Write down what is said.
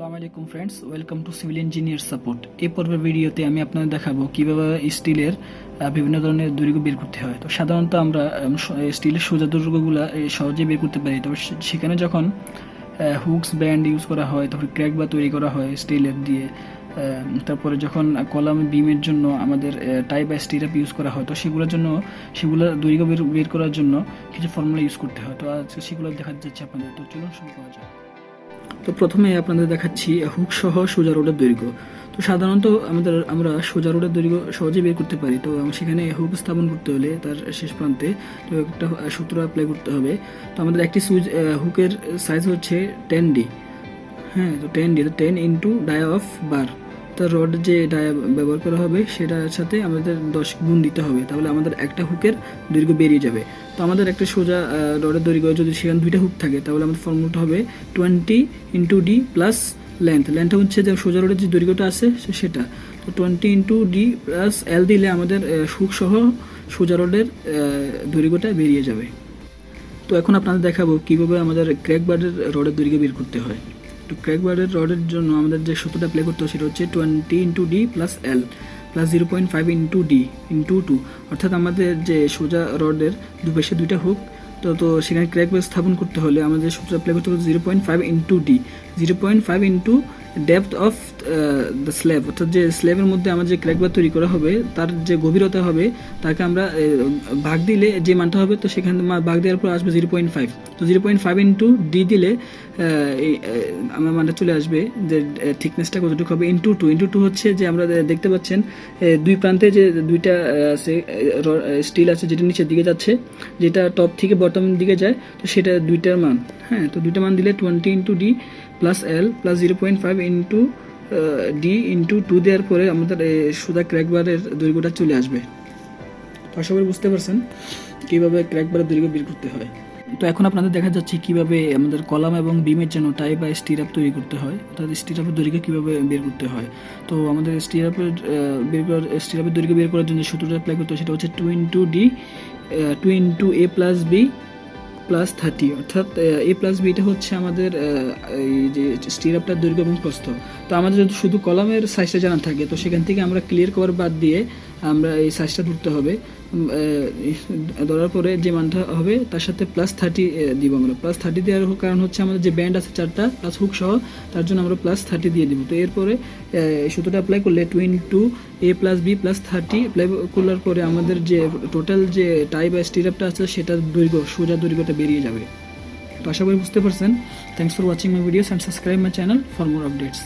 আসসালামু আলাইকুম friends welcome to civil engineer support এই পর্বের ভিডিওতে আমি আপনাদের দেখাবো কীভাবে স্টিলের বিভিন্ন ধরনের দৈর্ঘ্য বের করতে হয়। তো সাধারণত আমরা স্টিলের সোজা দৈর্ঘ্যগুলো এই, সহজেই বের করতে পারি। তবে সেখানে যখন হুকস ব্যান্ড ইউজ করা হয় তারপরে ক্র্যাক বা তৈরি করা হয় স্টিলের দিয়ে তারপরে যখন কলাম বিমের জন্য আমাদের টাই বা স্টিরাপ ইউজ করা হয় তো সেগুলোর জন্য সেগুলো দৈর্ঘ্য বের বের করার জন্য কিছু ফর্মুলা ইউজ করতে হয়। তো আজকে সেগুলো দেখা যাচ্ছে আপনাদের। তো চলুন শুরু করা যাক। তো প্রথমে আপনাদের দেখাচ্ছি হুক সহ সোজা রোডের দৈর্ঘ্য। তো সাধারণত আমাদের, আমরা সোজা রোডের দৈর্ঘ্য সহজে বের করতে পারি। তো সেখানে হুক স্থাপন করতে হলে তার শেষ প্রান্তে তো একটা সূত্র অ্যাপ্লাই করতে হবে। তো আমাদের একটি সুইচ হুকের সাইজ হচ্ছে টেন ডি হ্যাঁ তো ten D ten into dia of bar তো রড যে ডায়া ব্যবহার করা হবে, সেটার সাথে আমাদের দশ গুণ দিতে হবে। তাহলে আমাদের একটা হুকের দৈর্ঘ্য বেরিয়ে যাবে। তো আমাদের একটা সোজা রডের দৈর্ঘ্য যদি সেখানে দুইটা হুক থাকে, তাহলে আমাদের ফর্মুলাটা হবে twenty into D plus length লেন্থটা হচ্ছে যে সোজা রোডের যে দৈর্ঘ্যটা আছে সেটা। তো twenty into D plus L দিলে আমাদের হুক সহ সোজা রোডের দৈর্ঘ্যটা বেরিয়ে যাবে। তো এখন আপনাদের দেখাবো কীভাবে আমাদের ক্র্যাক বার্ডের রডের দৈর্ঘ্য বের করতে হয়। তো ক্র্যাকবারের রডের জন্য আমাদের যে সূত্রটা প্লে করতে সেটা হচ্ছে twenty into D plus L plus zero point five into D into two অর্থাৎ আমাদের যে সোজা রডের দুপাশে দুইটা হুক তো তো সেখানে ক্র্যাক বেস স্থাপন করতে হলে আমাদের সূত্রটা প্লে করতে হবে zero point five into D zero point five into depth of the slab অর্থাৎ যে স্ল্যাবের মধ্যে আমার যে ক্র্যাক বার তৈরি করা হবে, তার যে গভীরতা হবে, তাকে আমরা ভাগ দিলে যে মানটা হবে, তো সেখানে ভাগ দেওয়ার পর আসবে জিরো পয়েন্ট ফাইভ তো zero point five into D দিলে আমার মানটা চলে আসবে যে থিকনেসটা কতটুকু হবে ইন্টু টু ইন্টু টু হচ্ছে যে আমরা দেখতে পাচ্ছেন দুই প্রান্তে যে দুইটা আছে স্টিল আছে যেটা নিচের দিকে যাচ্ছে, যেটা টপ থেকে বটম দিকে যায়, তো সেটা দুইটার মান। হ্যাঁ তো দুইটা মান দিলে twenty into D plus L plus zero point five into D into two দেওয়ার পরে আমাদের এই সোজা ক্র্যাক বারের দৈর্ঘ্যটা চলে আসবে। তো আশা করি বুঝতে পারছেন কীভাবে ক্র্যাকবারের দৈর্ঘ্য বের করতে হয়। তো এখন আপনাদের দেখা যাচ্ছে কীভাবে আমাদের কলাম এবং বিমের জন্য টাই বা স্টিরাপ তৈরি করতে হয়, অর্থাৎ স্টিরাপের দৈর্ঘ্য কীভাবে বের করতে হয়। তো আমাদের স্টিরাপের বের করার স্টিরাপের দৈর্ঘ্য বের করার জন্য সূত্রটা অ্যাপ্লাই করতে হয় সেটা হচ্ছে two into D two into A plus B plus thirty অর্থাৎ, এ প্লাস বিটা হচ্ছে আমাদের এই যে স্টিরাপটার দৈর্ঘ্য এবং প্রস্থ। তো আমাদের যদি শুধু কলমের সাইজটা জানা থাকে, তো সেখান থেকে আমরা ক্লিয়ার কভার বাদ দিয়ে আমরা এই সাইজটা ধরতে হবে। ধরার পরে যে মানটা হবে, তার সাথে প্লাস থার্টি দিব আমরা। প্লাস থার্টি দেওয়ার কারণ হচ্ছে আমাদের যে ব্যান্ড আছে চারটা প্লাস হুক সহ, তার জন্য আমরা প্লাস থার্টি দিয়ে দিব। তো এরপরে সুতোটা অ্যাপ্লাই করলে twin two A plus B plus thirty apply করার পরে আমাদের যে টোটাল যে টাই বা স্টিরাপটা আছে, সেটার দৈর্ঘ্য, সোজা দৈর্ঘ্যটা বেরিয়ে যাবে। তো আশা করি বুঝতে পারছেন। Thanks for watching my videos and subscribe my channel for more updates